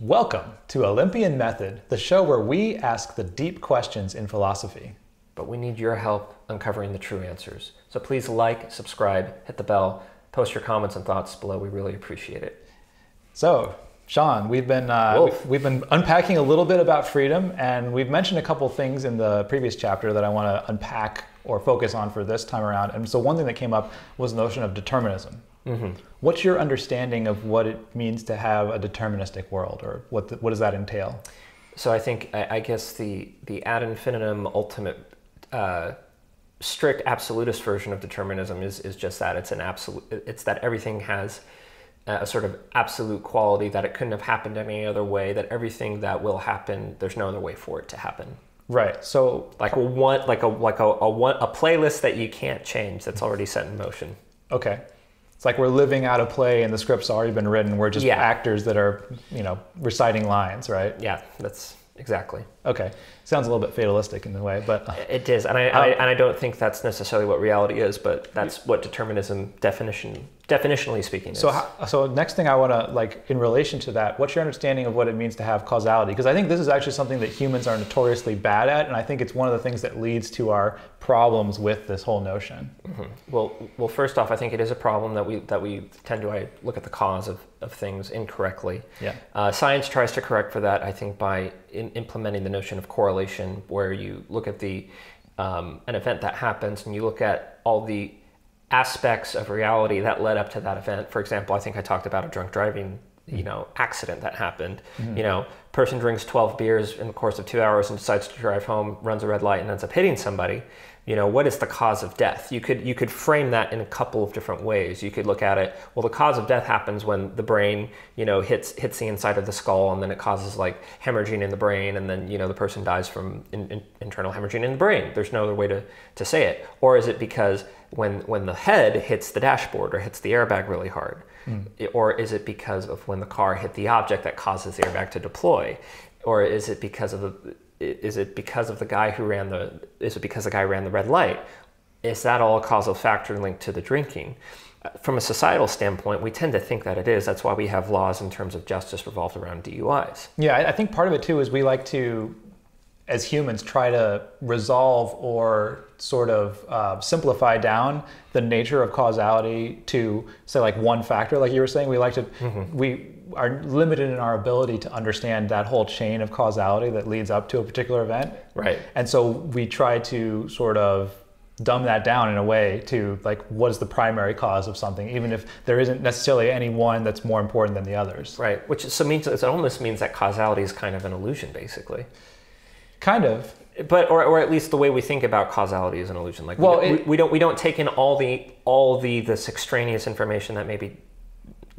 Welcome to Olympian Method, the show where we ask the deep questions in philosophy. But we need your help uncovering the true answers. So please like, subscribe, hit the bell, post your comments and thoughts below. We really appreciate it. So, Sean, we've been uh, we've been unpacking a little bit about freedom, and we've mentioned a couple things in the previous chapter that I want to unpack or focus on for this time around. And so, one thing that came up was the notion of determinism. What's your understanding of what it means to have a deterministic world, or what the, what does that entail? So I think I, I guess the the ad infinitum ultimate uh, strict absolutist version of determinism is is just that it's an absolute it's that everything has a sort of absolute quality that it couldn't have happened any other way that everything that will happen there's no other way for it to happen Right. So, like a one like a like a, a one a playlist that you can't change that's already set in motion okay, it's like we're living out a play, and the script's already been written. We're just Yeah. actors that are, you know, reciting lines, right? yeah that's exactly Okay. Sounds a little bit fatalistic in a way, but uh, It is, and I, I and I don't think that's necessarily what reality is, but that's what determinism definition definitionally speaking is. So, how, so next thing I want to like in relation to that, what's your understanding of what it means to have causality? Because I think this is actually something that humans are notoriously bad at, and I think it's one of the things that leads to our problems with this whole notion. well, well, first off, I think it is a problem that we that we tend to I look at the cause of, of things incorrectly. Yeah. Uh, science tries to correct for that, I think, by in, implementing the notion of correlation, where you look at the um, an event that happens and you look at all the aspects of reality that led up to that event. For example, I think I talked about a drunk driving, you know, accident that happened. You know, person drinks 12 beers in the course of two hours and decides to drive home, runs a red light, and ends up hitting somebody. You know, what is the cause of death? You could you could frame that in a couple of different ways. You could look at it. Well, the cause of death happens when the brain, you know, hits hits the inside of the skull, and then it causes like hemorrhaging in the brain, and then you know the person dies from in, in, internal hemorrhaging in the brain. There's no other way to, to say it. Or is it because when when the head hits the dashboard or hits the airbag really hard, I- or is it because of when the car hit the object that causes the airbag to deploy, or is it because of the is it because of the guy who ran the is it because the guy ran the red light? Is that all a causal factor linked to the drinking? Uh, From a societal standpoint, we tend to think that it is. That's why we have laws in terms of justice revolved around DUIs. Yeah, I- think part of it too is we like to, as humans, try to resolve or sort of uh, simplify down the nature of causality to say like one factor, like you were saying. We like to, we are limited in our ability to understand that whole chain of causality that leads up to a particular event. Right. And so we try to sort of dumb that down in a way to like what is the primary cause of something, even if there isn't necessarily any one that's more important than the others. Right. Which so means it almost means that causality is kind of an illusion, basically. Kind of. but or, or at least the way we think about causality is an illusion like Well, we, it- we, we don't we don't take in all the all the this extraneous information that maybe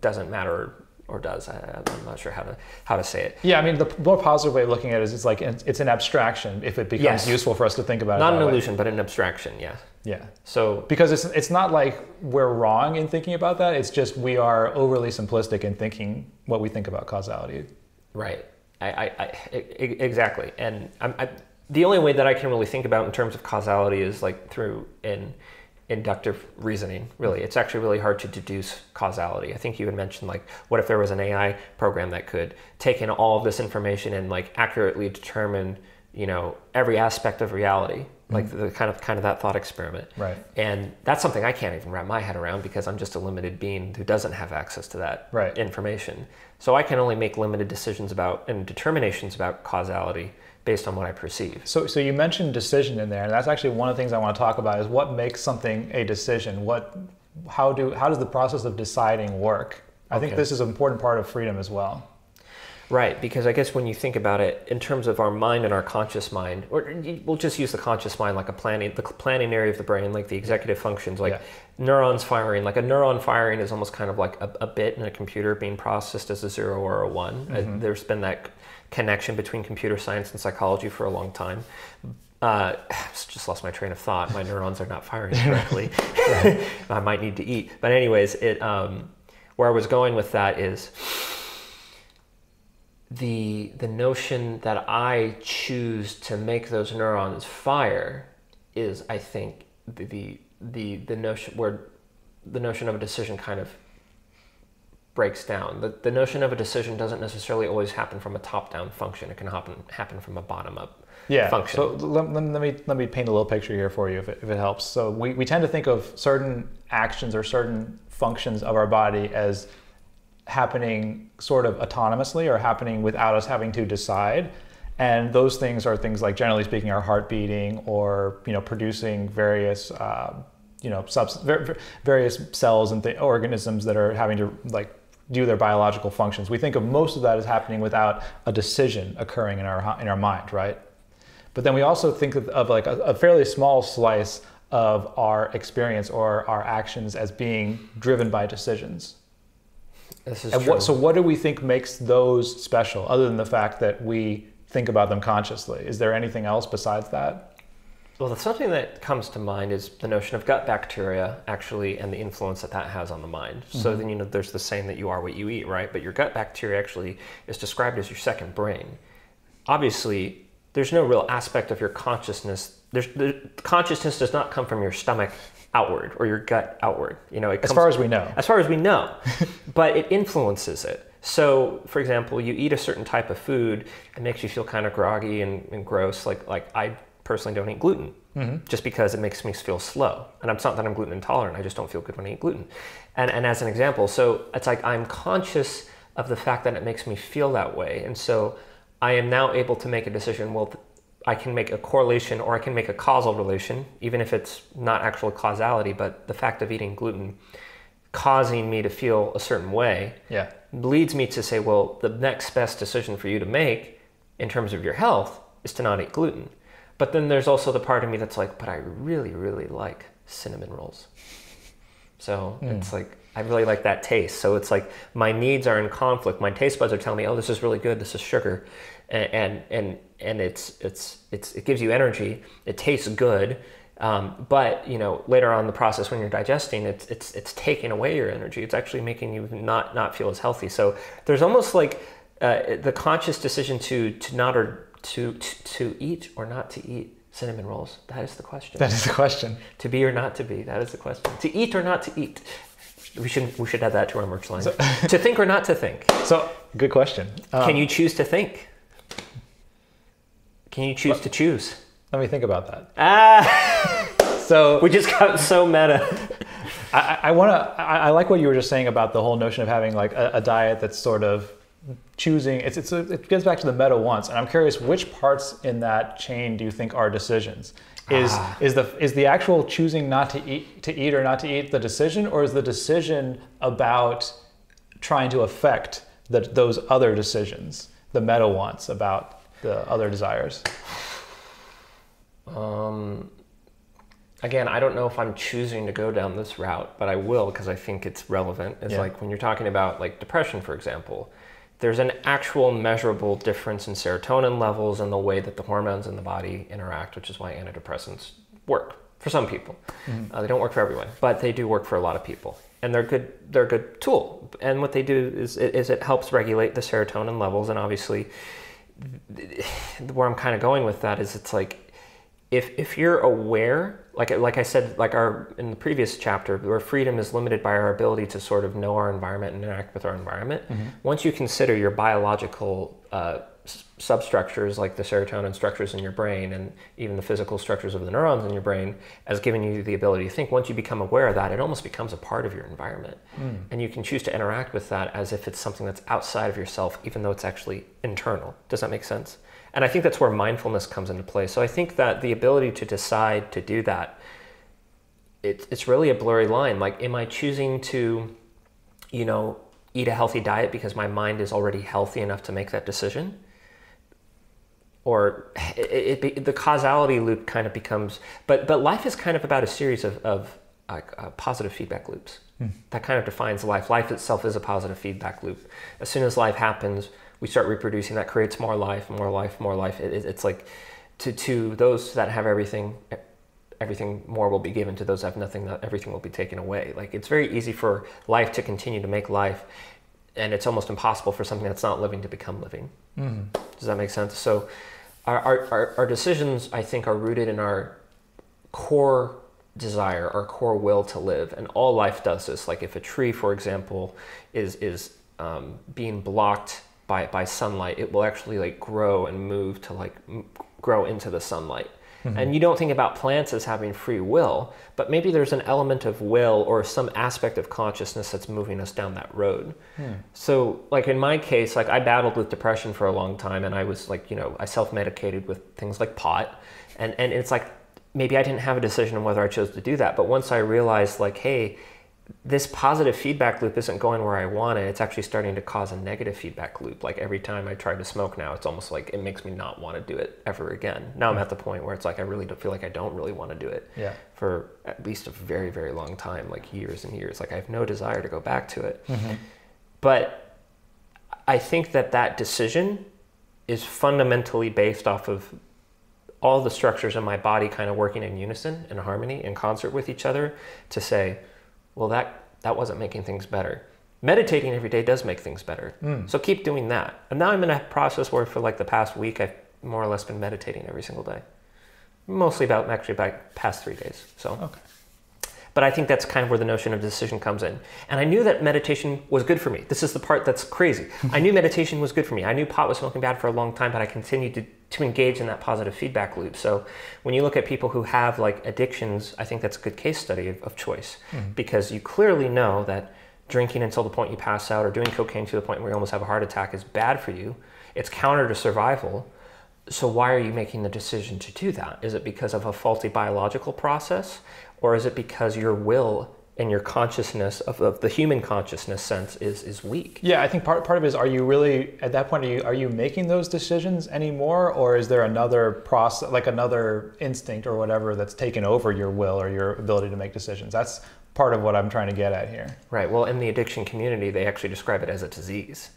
doesn't matter or does I, i'm not sure how to how to say it Yeah, I mean, the more positive way of looking at it is it's like it's an abstraction if it becomes Yes. useful for us to think about it. not it. an that way. illusion but an abstraction yeah Yeah, so because it's it's not like we're wrong in thinking about that. It's just we are overly simplistic in thinking what we think about causality. Right. i i exactly. And I'm, I, the only way that I can really think about in terms of causality is like through in inductive reasoning. Really, it's actually really hard to deduce causality. I think you had mentioned like, what if there was an AI program that could take in all of this information and like accurately determine, you know, every aspect of reality, mm-hmm. like the kind of kind of that thought experiment. Right. And that's something I can't even wrap my head around because I'm just a limited being who doesn't have access to that Right. information. So I can only make limited decisions about and determinations about causality based on what I perceive. So, so you mentioned decision in there, and that's actually one of the things I want to talk about is what makes something a decision. What, how do, how does the process of deciding work? I think this is an important part of freedom as well. Right, because I guess when you think about it in terms of our mind and our conscious mind, or we'll just use the conscious mind like a planning, the planning area of the brain, like the executive functions, like Yeah. neurons firing. Like a neuron firing is almost kind of like a, a bit in a computer being processed as a zero or a one. Uh, there's been that connection between computer science and psychology for a long time. Uh, just lost my train of thought. My neurons are not firing correctly. I might need to eat. But anyways, it um, where I was going with that is the the notion that I choose to make those neurons fire is, I think, the the the, the notion where the notion of a decision kind of breaks down. The, the notion of a decision doesn't necessarily always happen from a top-down function. It can happen happen from a bottom-up yeah. function. So let, let, let me let me paint a little picture here for you if it, if it helps. So we, we tend to think of certain actions or certain functions of our body as happening sort of autonomously or happening without us having to decide. And those things are things like, generally speaking, our heart beating or you know producing various uh, you know subs- various cells and th- organisms that are having to like do their biological functions. We think of most of that as happening without a decision occurring in our in our mind, right? But then we also think of, of like a, a fairly small slice of our experience or our actions as being driven by decisions. This is and true. what, so what do we think makes those special other than the fact that we think about them consciously? Is there anything else besides that? Well, something that comes to mind is the notion of gut bacteria, actually, and the influence that that has on the mind. Mm-hmm. So then, you know, there's the saying that you are what you eat, right? But your gut bacteria actually is described as your second brain. Obviously, there's no real aspect of your consciousness. There's, the consciousness does not come from your stomach outward or your gut outward. You know, as far as we know. As far as we know, but it influences it. So, for example, you eat a certain type of food, it makes you feel kind of groggy and, and gross. Like, like I personally don't eat gluten mm-hmm. just because it makes me feel slow. And it's not that I'm gluten intolerant, I just don't feel good when I eat gluten. And, and as an example, so it's like I'm conscious of the fact that it makes me feel that way. And so I am now able to make a decision well, I can make a correlation or I can make a causal relation, even if it's not actual causality, but the fact of eating gluten causing me to feel a certain way yeah. leads me to say, well, the next best decision for you to make in terms of your health is to not eat gluten. But then there's also the part of me that's like, but I really, really like cinnamon rolls. So mm. it's like, I really like that taste. So it's like my needs are in conflict. My taste buds are telling me, oh, this is really good. This is sugar. And, and, and, and it's, it's, it's, it gives you energy. It tastes good. Um, but you know, later on in the process when you're digesting, it's, it's, it's taking away your energy. It's actually making you not, not feel as healthy. So there's almost like uh, the conscious decision to, to not or to, to, to eat or not to eat cinnamon rolls? That is the question. That is the question. To be or not to be? That is the question. To eat or not to eat? We should we should add that to our merch line. So, to think or not to think? So good question. Um, Can you choose to think? Can you choose to choose? Let me think about that. Ah. so we just got so meta. I, I want to. I, I, like what you were just saying about the whole notion of having like a, a diet that's sort of choosing it's, it's a, it gets back to the meta once and i'm curious which parts in that chain do you think are decisions is ah. is the is the actual choosing not to eat to eat or not to eat the decision or is the decision about trying to affect the, those other decisions the meta wants about the other desires um again i don't know if i'm choosing to go down this route but i will because i think it's relevant it's yeah. like when you're talking about like depression for example there's an actual measurable difference in serotonin levels and the way that the hormones in the body interact, which is why antidepressants work for some people. Mm-hmm. Uh, they don't work for everyone, but they do work for a lot of people, and they're good. They're a good tool. And what they do is, is it helps regulate the serotonin levels. And obviously, where I'm kind of going with that is, it's like if if you're aware like like I said, like our in the previous chapter, where freedom is limited by our ability to sort of know our environment and interact with our environment. Mm-hmm. Once you consider your biological uh, substructures, like the serotonin structures in your brain, and even the physical structures of the neurons in your brain, as giving you the ability to think, once you become aware of that, it almost becomes a part of your environment, mm. and you can choose to interact with that as if it's something that's outside of yourself, even though it's actually internal. Does that make sense? And I think that's where mindfulness comes into play. So I think that the ability to decide to do that, it, it's really a blurry line. Like, am I choosing to, you know, eat a healthy diet because my mind is already healthy enough to make that decision? Or it, it, the causality loop kind of becomes, but but life is kind of about a series of, of uh, positive feedback loops. Mm. That kind of defines life. Life itself is a positive feedback loop. As soon as life happens, we start reproducing that creates more life more life more life. It, it, it's like to, to those that have everything everything more will be given to those that have nothing that everything will be taken away. Like it's very easy for life to continue to make life and it's almost impossible for something that's not living to become living. Mm-hmm. does that make sense? So our, our, our decisions i think are rooted in our core desire, our core will to live, and all life does this. Like if a tree, for example, is is um, being blocked by by sunlight, it will actually like grow and move to like m- grow into the sunlight. Mm-hmm. And you don't think about plants as having free will, but maybe there's an element of will or some aspect of consciousness that's moving us down that road. Hmm. So, like in my case, like I battled with depression for a long time, and I was like, you know, I self-medicated with things like pot, and and it's like maybe I didn't have a decision on whether I chose to do that, but once I realized, like, hey, this positive feedback loop isn't going where I want it. It's actually starting to cause a negative feedback loop. Like every time I try to smoke now, it's almost like it makes me not want to do it ever again. Now I'm at the point where it's like I really don't feel like I don't really want to do it Yeah. for at least a very, very long time, like years and years. Like I have no desire to go back to it. Mm-hmm. But I think that that decision is fundamentally based off of all the structures in my body kind of working in unison, in harmony, in concert with each other to say, well, that, that wasn't making things better. Meditating every day does make things better. Hmm. So keep doing that. And now I'm in a process where for like the past week, I've more or less been meditating every single day. Mostly about actually about past three days. So Okay. But I think that's kind of where the notion of decision comes in. And I knew that meditation was good for me. This is the part that's crazy. I knew meditation was good for me. I knew pot was smoking bad for a long time, but I continued to, to engage in that positive feedback loop. So when you look at people who have like addictions, I think that's a good case study of, of choice hmm. because you clearly know that drinking until the point you pass out or doing cocaine to the point where you almost have a heart attack is bad for you. It's counter to survival. So why are you making the decision to do that? Is it because of a faulty biological process, or is it because your will and your consciousness of, of the human consciousness sense is is weak? Yeah, I think part, part of it is are you really at that point are you are you making those decisions anymore or is there another process like another instinct or whatever that's taken over your will or your ability to make decisions? That's part of what I'm trying to get at here. Right. Well, in the addiction community, they actually describe it as a disease.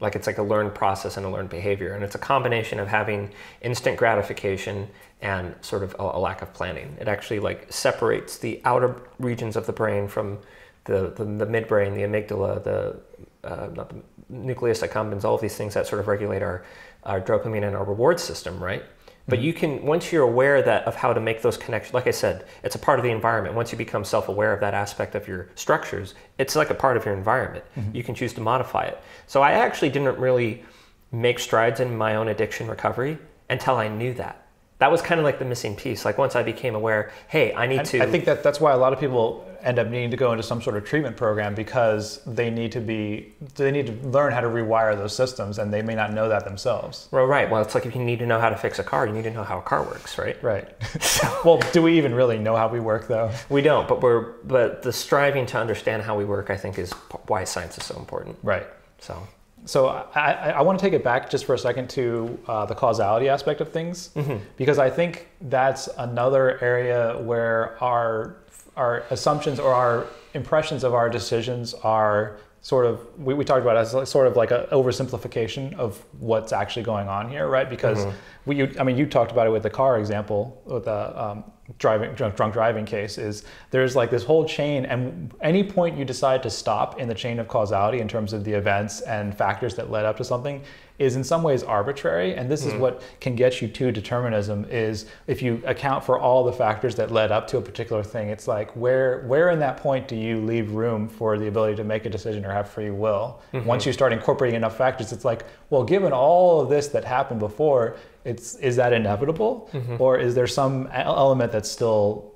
Like it's like a learned process and a learned behavior, and it's a combination of having instant gratification and sort of a, a lack of planning. It actually like separates the outer regions of the brain from the the, the midbrain, the amygdala, the uh, not the nucleus accumbens, all of these things that sort of regulate our our dopamine and our reward system, right? But mm-hmm. you can once you're aware that of how to make those connections. Like I said, it's a part of the environment. Once you become self-aware of that aspect of your structures, it's like a part of your environment. Mm-hmm. You can choose to modify it. So I actually didn't really make strides in my own addiction recovery until I knew that. That was kind of like the missing piece. Like once I became aware, hey, I need And to. I think that that's why a lot of people end up needing to go into some sort of treatment program because they need to be they need to learn how to rewire those systems and they may not know that themselves. well, right. Well, it's like if you need to know how to fix a car, you need to know how a car works, right? Right. well, do we even really know how we work though? We don't, but we're but the striving to understand how we work, I think, is why science is so important. Right. So So I, I, I want to take it back just for a second to uh, the causality aspect of things, because I think that's another area where our our assumptions or our impressions of our decisions are sort of we, we talked about it as like- sort of like an oversimplification of what's actually going on here, right? Because we, you, I mean, you talked about it with the car example with the um, driving drunk, drunk driving case. Is there's like this whole chain, and any point you decide to stop in the chain of causality in terms of the events and factors that led up to something is in some ways arbitrary. And this is hmm. what can get you to determinism is if you account for all the factors that led up to a particular thing it's like where where in that point do you leave room for the ability to make a decision or have free will? Mm-hmm. Once you start incorporating enough factors it's like well given all of this that happened before it's is that inevitable mm-hmm. or is there some element that's still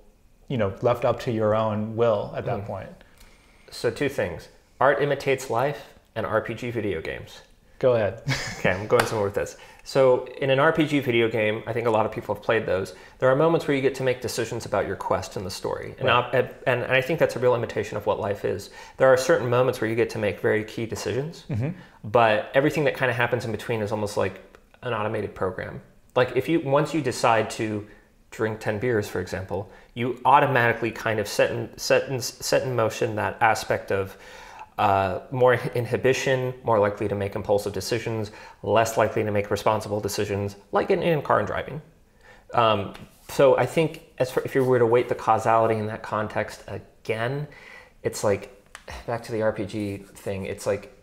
you know left up to your own will at that mm-hmm. point so two things: art imitates life, and RPG video games. go ahead Okay, I'm going somewhere with this. So, in an RPG video game, I think a lot of people have played those. There are moments where you get to make decisions about your quest in the story, and, op- and, and I think that's a real imitation of what life is. There are certain moments where you get to make very key decisions, mm-hmm. but everything that kind of happens in between is almost like an automated program. Like if you once you decide to drink 10 beers, for example, you automatically kind of set in, set in, set in motion that aspect of uh, more inhibition, more likely to make impulsive decisions, less likely to make responsible decisions, like in, in car and driving. Um, so I think as for, if you were to weight the causality in that context again, it's like back to the RPG thing. It's like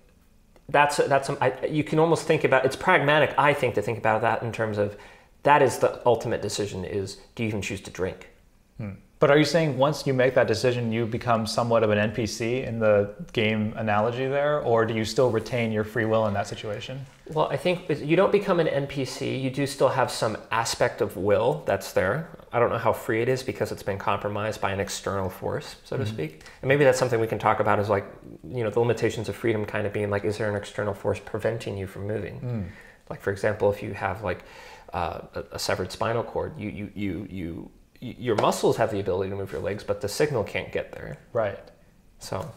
that's that's I, you can almost think about it's pragmatic. I think to think about that in terms of that is the ultimate decision: is do you even choose to drink? Hmm. But are you saying once you make that decision, you become somewhat of an NPC in the game analogy there, or do you still retain your free will in that situation? Well, I think you don't become an NPC. You do still have some aspect of will that's there. I don't know how free it is because it's been compromised by an external force, so to mm-hmm. speak. And maybe that's something we can talk about is like, you know, the limitations of freedom kind of being like, is there an external force preventing you from moving? Mm. Like, for example, if you have like uh, a, a severed spinal cord, you, you, you, you your muscles have the ability to move your legs, but the signal can't get there. Right. So.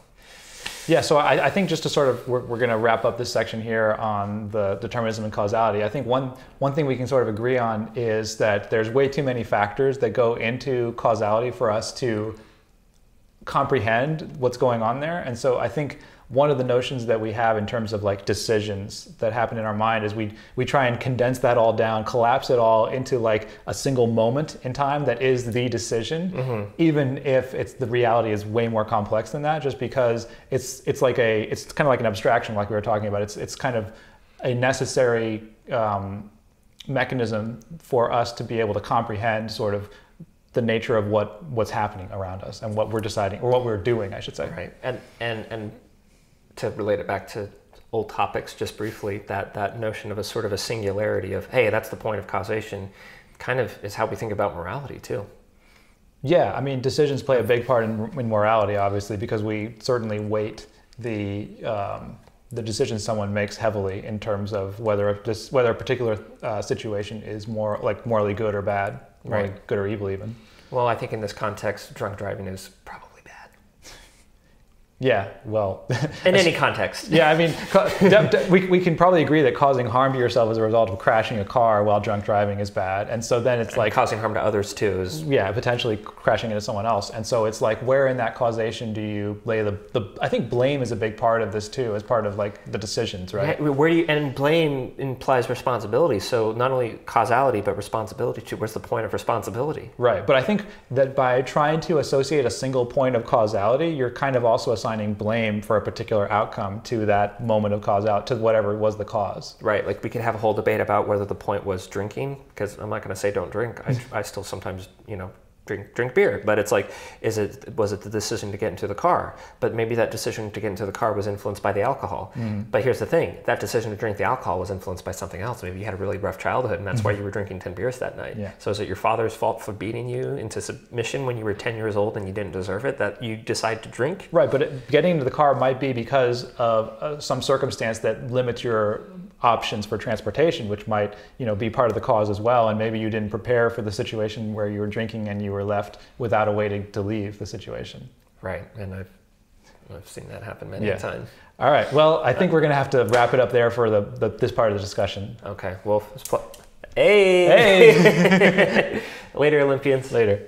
Yeah, so I, I think just to sort of, we're, we're going to wrap up this section here on the determinism and causality. I think one, one thing we can sort of agree on is that there's way too many factors that go into causality for us to comprehend what's going on there. And so I think one of the notions that we have in terms of like decisions that happen in our mind is we we try and condense that all down, collapse it all into like a single moment in time that is the decision, mm-hmm. even if it's the reality is way more complex than that. Just because it's it's like a it's kind of like an abstraction, like we were talking about. It's it's kind of a necessary um, mechanism for us to be able to comprehend sort of the nature of what what's happening around us and what we're deciding or what we're doing, I should say. Right. And and and to relate it back to old topics just briefly, that, that notion of a sort of a singularity of, hey, that's the point of causation, kind of is how we think about morality too. Yeah, I mean, decisions play a big part in, in morality, obviously, because we certainly weight the um, the decisions someone makes heavily in terms of whether a, this, whether a particular uh, situation is more like morally good or bad, morally right. good or evil, even. Well, I think in this context, drunk driving is probably yeah, well, in any context. Yeah, I mean, we, we can probably agree that causing harm to yourself as a result of crashing a car while drunk driving is bad. And so then it's and like causing harm to others too is yeah, potentially crashing into someone else. And so it's like where in that causation do you lay the the I think blame is a big part of this too, as part of like the decisions, right? Yeah, where do you and blame implies responsibility. So not only causality but responsibility too. Where's the point of responsibility? Right. But I think that by trying to associate a single point of causality, you're kind of also assigning assigning blame for a particular outcome to that moment of cause out to whatever was the cause. Right. Like we could have a whole debate about whether the point was drinking, because I'm not going to say don't drink. I, I still sometimes, you know, drink drink beer. But it's like is it was it the decision to get into the car? But maybe that decision to get into the car was influenced by the alcohol. Mm. but here's the thing that decision to drink the alcohol was influenced by something else. Maybe you had a really rough childhood and that's why you were drinking 10 beers that night. Yeah. so is it your father's fault for beating you into submission when you were 10 years old and you didn't deserve it that you decide to drink? Right but it, getting into the car might be because of uh, some circumstance that limits your options for transportation, which might you know be part of the cause as well. And maybe you didn't prepare for the situation where you were drinking and you were left without a way to, to leave the situation. Right, and I've I've seen that happen many yeah. times. All right. Well, I think uh, we're going to have to wrap it up there for the, the this part of the discussion. Okay. Well, hey. Hey. Later, Olympians. Later.